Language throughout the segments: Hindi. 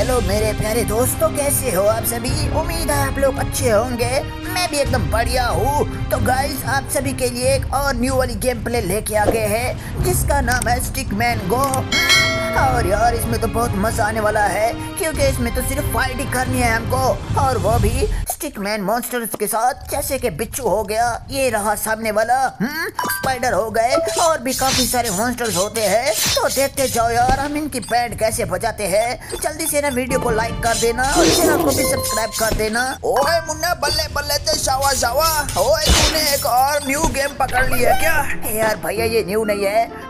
हेलो मेरे प्यारे दोस्तों, कैसे हो आप सभी? उम्मीद है आप लोग अच्छे होंगे। मैं भी एकदम बढ़िया हूँ। तो गाइस आप सभी के लिए एक और न्यू वाली गेम प्ले लेके आ गए हैं, जिसका नाम है स्टिक मैन गो और यार, इसमें तो बहुत मज़ा आने वाला है, क्योंकि इसमें तो सिर्फ़ फाइटिंग करनी है हमको। और वो भी स्टिक मैन मॉन्स्टर्स के साथ, जैसे कि बिच्छू हो गया, ये रहा सामने वाला। हम्म स्पाइडर हो गए, और भी काफ़ी सारे मॉन्स्टर्स होते हैं। तो देखते जाओ यार, हम इनकी पैंट कैसे बजाते हैं। जल्दी से ना वीडियो को लाइक कर देना, और चैनल को भी सब्सक्राइब कर देना। ओए मुन्ना, बल्ले बल्ले, ते शावा शावा। ओए तूने एक और न्यू गेम पकड़ ली है क्या? यार, भैया, ये न्यू नहीं है।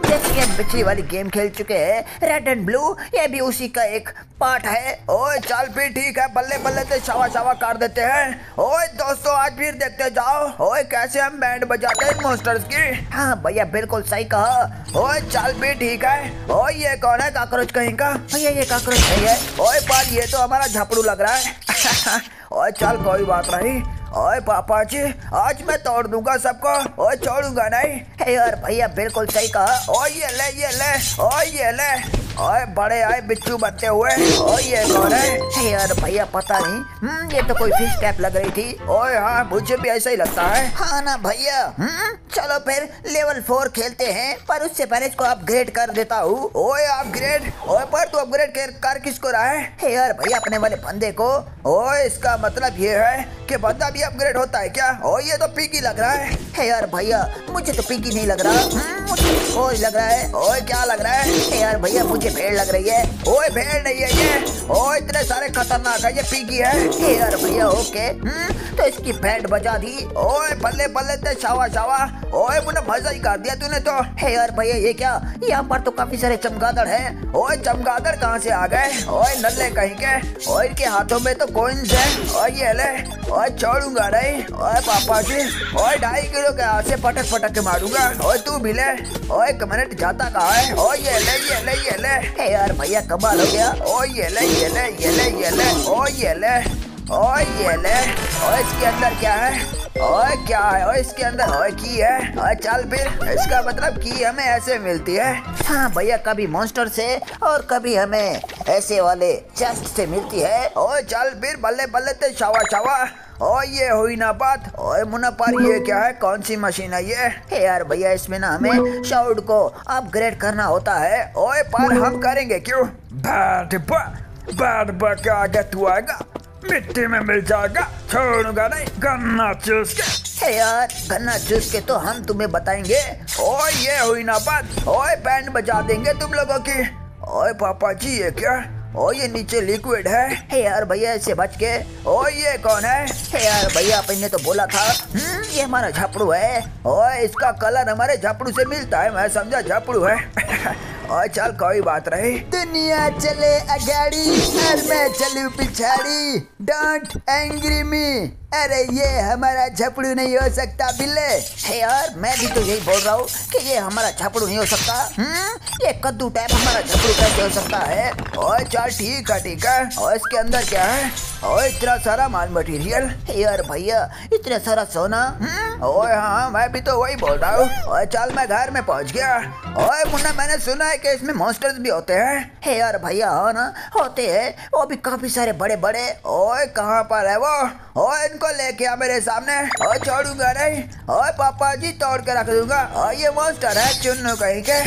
पिछली वाली गेम खेल चुके हैं। रेड एंड ब्लू ये भी उसी का एक पार्ट है। ओए चल फिर ठीक है बल्ले बल्ले ते शावा शावा कर देते हैं। ओए दोस्तों आज फिर देखते जाओ। ओए कैसे हम बैंड बजाते हैं मॉन्स्टर्स की? हाँ भैया बिल्कुल सही कहा। ओए चल फिर ठीक है। ओए ये कौन है काकरोच कहीं का? भैया ये काकरोच। नहीं है। ओए पर ये तो हमारा झपड़ू लग रहा है। ओए चल कोई बात नहीं। ओए पापा जी आज मैं तोड़ दूँगा सबको। ओए छोड़ूँगा नहीं। यार भैया बिल्कुल सही कहा। ओ ये ले ये ले। ओ ये ले। ओए बड़े आए बिच्छू बनते हुए। ओ ये कौन है? यार भैया पता नहीं। हम्म ये तो कोई फ़िश टैप लग रही थी। ओए हाँ मुझे भी ऐसा ही लगता है। हाँ ना भैया। हम्म? चलो फिर लेवल फोर खेलते हैं पर उससे पहले इसको अपग्रेड कर देता हूँ। ओए अपग्रेड ओए पर तू अपग्रेड कर, कर किसको रहा है? यार भैया अपने वाले बंदे को। ओए इसका मतलब ये है कि बंदा भी अपग्रेड होता है क्या? ओ ये तो पीकी लग रहा है। हे यार भैया मुझे तो पीकी नहीं लग रहा। हम्म, मुझे लग रहा है। ओए क्या लग रहा है यार भैया मुझे भेड़ लग रही है। ओए भेड़ नहीं है ये। ओ इतने सारे खतरनाक है ये पीकी है। यार भैया ओके हम्म, तो इसकी बैंड बजा दी। ओए बल्ले बल्ले ते शावा शावा। ओए मुझे मज़ा ही कर दिया तूने तो। हे यार भैया ये क्या? यहाँ पर तो काफ़ी सारे चमगादड़ हैं। ओए चमगादड़ कहाँ से आ गए? ओए नल्ले कहीं के? ओए इनके हाथों में तो कोइंस है। ओए ये ले। ओए छोड़ूँगा नहीं। ओए पापा जी। ओए ढाई किलो के हाथ से पटक पटक के मारूँगा। ओए तू भी ले। ओए एक मिनट जाता कहाँ है? ओए ये ले ये ले ये ले। हे यार, भैया, कमाल हो गया। ओ ये ले ये ले ये ले ये ले। ओ ये ले, ओ ये ले। ओ इसके अंदर क्या है? ओए क्या है? ओए इसके अंदर ओए की है। ओए चल फिर। इसका मतलब की हमें ऐसे मिलती है। हाँ भैया, कभी मॉन्स्टर से और कभी हमें ऐसे वाले चेस्ट से मिलती है। ओए चल फिर बल्ले बल्ले ते शावा शावा ओ ये हुई ना बात। ओए मुन्ना पर ये क्या है? कौन सी मशीन है ये? हे यार भैया, इसमें ना हमें शाउड को अपग्रेड करना होता है। ओए पर, हम करेंगे क्यों? बैड बा बैड बा के आगे तू आएगा? मिट्टी में मिल जाएगा। छोड़ूँगा नहीं, गन्ना चूस के। हे यार, गन्ना चूस के तो हम तुम्हें बताएँगे। ओ ये हुई ना बात। ओए, बैंड बजा देंगे तुम लोगों की। ओए पापा जी, ये क्या? ओ ये नीचे लिक्विड है। हे यार भैया इससे बच के। ओ ये कौन है? हे यार भैया अपन ने तो बोला था। हम्म, ये हमारा झापड़ू है। ओ इसका कलर हमारे झापड़ू से मिलता है मैं समझा झापड़ू है। और चल, कोई बात नहीं। दुनिया चले अगाड़ी और मैं चलू पिछाड़ी। डोंट एंग्री मी अरे, ये हमारा झपड़ू नहीं हो सकता, बिल्ले। हे यार, मैं भी तो यही बोल रहा हूँ कि ये हमारा झपड़ू नहीं हो सकता। हम्म? ये कद्दू टाइप हमारा झपड़ू कैसे हो सकता है? और चल, ठीक है ठीक है। और इसके अंदर क्या है? और इतना सारा माल मटेरियल यार भैया, इतना सारा सोना? हम्म? ओए हाँ मैं भी तो वही बोल रहा हूँ। और चल, मैं घर में पहुँच गया। ओए मुन्ना, मैंने सुना है कि इसमें मॉन्स्टर्स भी होते हैं। हे यार भैया हाँ ना? होते हैं। वो भी काफ़ी सारे बड़े बड़े ओए, कहाँ पर है वो? ओए, इनको लेके आ मेरे सामने। ओए, छोड़ूँगा नहीं। ओए, पापा जी, तोड़ के रख दूँगा। और ये मॉन्स्टर है चुन्नू कहीं के?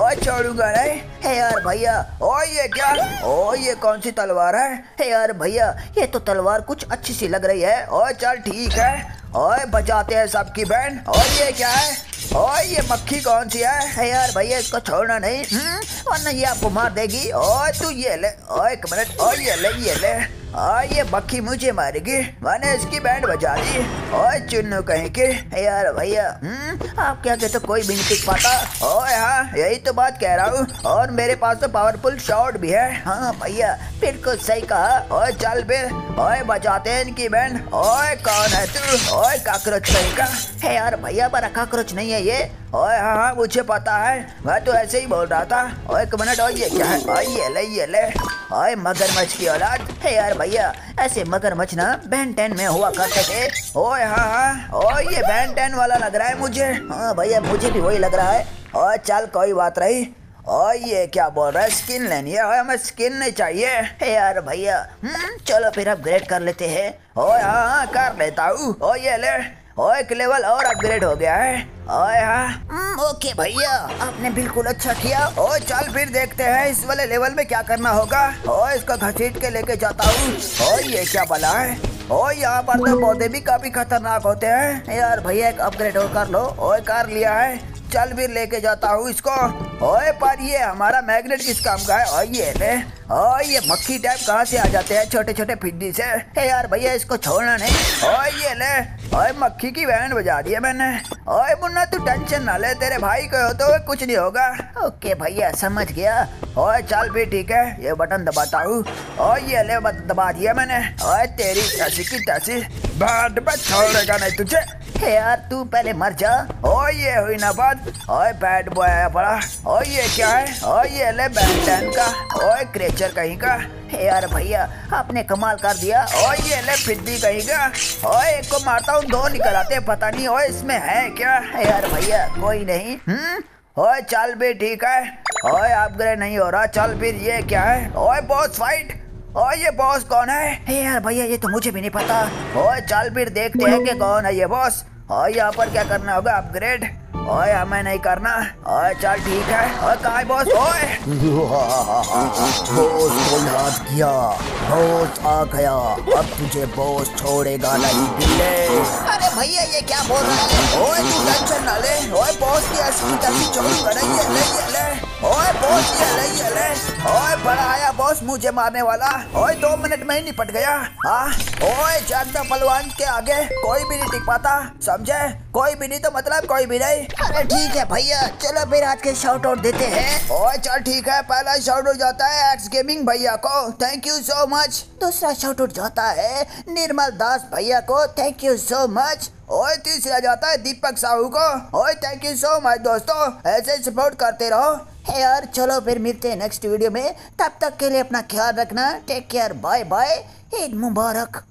ओए, छोड़ूँगा नहीं। हे यार भैया ओ ये क्या? ओ ये कौन सी तलवार है? हे यार भैया, ये तो तलवार कुछ अच्छी सी लग रही है। ओए, चल, ठीक है। ओए, बचाते हैं सबकी बहन। और ये क्या है? ओए, ये मक्खी कौन सी है? है यार भैया इसको छोड़ना नहीं। और वरना ये आपको मार देगी। ओए, तू ये ले। ओए, एक मिनट। और ये ले ये ले। आ ये मक्खी मुझे मारेगी। मैंने इसकी बैंड बजा दी। और चुन्नू कहीं के? यार भैया हम्म, आप क्या कहते तो कोई भी नहीं पाता। ओए हाँ यही तो बात कह रहा हूँ। और मेरे पास तो पावरफुल शॉट भी है। हाँ भैया बिल्कुल सही कहा। और चल बे ओए बचाते हैं इनकी बैंड। ओए कौन है तू? ओए काकरोच कहीं का? यार भैया बड़ा काकरोच नहीं है ये। ओए हाँ हाँ मुझे पता है। मैं तो ऐसे ही बोल रहा था। ओए एक मिनट और ये क्या है? ओए ये ले ये ले। ओए मगरमच्छ की औलाद। है यार भैया ऐसे मगरमच्छ ना बैन टेन में हुआ करते थे। ओए हाँ हाँ ओए ये बैन टेन वाला लग रहा है मुझे। हाँ भैया मुझे भी वही लग रहा है। और चल कोई बात रही और ये क्या बोल रहा है? स्किन लेनी है। ओए हमें स्किन नहीं चाहिए। हे यार भैया हम्म, चलो फिर अपग्रेड कर लेते हैं। ओए हाँ हाँ कर लेता हूँ। ओ ये ले। ओए एक लेवल और अपग्रेड हो गया है। ओए हाँ। हम्म, ओके भैया आपने बिल्कुल अच्छा किया। और चल फिर देखते हैं इस वाले लेवल में क्या करना होगा। और इसको घसीट के लेके जाता हूँ। और ये क्या बला है? ओ यहाँ पर तो पौधे भी काफ़ी खतरनाक होते हैं। यार भैया एक अपग्रेड और कर लो। ओए कर लिया है। चल फिर लेके जाता हूँ इसको। ओए पर ये हमारा मैग्नेट किस काम का है। और ये ले। ओ ये मक्खी टाइप कहाँ से आ जाते हैं छोटे छोटे फिड्डी से? हे यार भैया, इसको छोड़ना नहीं। ओए ये ले। ओए मक्खी की बैंड बजा दी है मैंने। ओए मुन्ना, तू टेंशन ना ले। तेरे भाई को तो कुछ नहीं होगा। ओके भैया, समझ गया। ओए चल भी, ठीक है। ये बटन दबाता हूँ। और ये ले दबा दिया मैंने। ओए तेरी ऐसी की तैसी। बैंड पे छोड़ेगा नहीं तुझे। यार, तू पहले मर जा। ओ ये हुई ना बात। ओए बैड बॉय आया पड़ा। ओ ये क्या है? ओ ये ले बैंड का। ओए क्रेचर कहीं का। यार भैया, आपने कमाल कर दिया। ओ ये ले फिद्दी कहीं का। ओए एक को मारता हूँ, दो निकल आते पता नहीं ओए इसमें है क्या? यार भैया, कोई नहीं। हम्म? ओए चल भी, ठीक है। ओए अपग्रेड नहीं हो रहा। चल फिर ये क्या है? ओए बॉस फाइट ओए ये बॉस कौन है? हे यार भैया ये तो मुझे भी नहीं पता। ओए चल फिर देखते हैं कि कौन है ये बॉस और यहाँ पर क्या करना होगा? अपग्रेड ओए हमें नहीं करना। ओए चल ठीक है। ओए कहाँ है बॉस ओए! बॉस को याद किया। बॉस आ गया। अब तुझे बॉस छोड़ेगा नहीं बिल्ले अरे भैया ये क्या बोल रहा है? ओए तू टेंशन ना ले। ओए बॉस की असली तस्वीर चोरी कर रही ले ये ले। ओए बॉस ये ले ये ले। ओए बड़ा आया बॉस मुझे मारने वाला। ओए, दो मिनट में ही निपट गया। हाँ ओए, जानता पहलवान के आगे कोई भी नहीं टिक पाता, समझे? कोई भी नहीं तो मतलब कोई भी नहीं। अरे ठीक है भैया, चलो फिर आज के शाउट आउट देते हैं। ओए, चल ठीक है, पहला शॉर्ट आउट जाता है एक्स गेमिंग भैया को। थैंक यू सो मच दूसरा शॉर्ट आउट जाता है निर्मल दास भैया को। थैंक यू सो मच ओए, तीसरा जाता है दीपक साहू को। ओए थैंक यू सो मच दोस्तों। ऐसे सपोर्ट करते रहो। है यार, चलो फिर मिलते हैं नेक्स्ट वीडियो में। तब तक के लिए अपना ख्याल रखना। Take care bye bye Eid मुबारक।